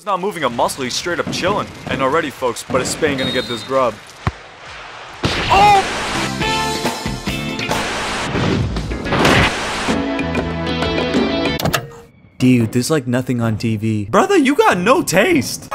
He's not moving a muscle, he's straight up chilling. And already, folks, but is Spain gonna get this grub? Oh! Dude, there's like nothing on TV. Brother, you got no taste!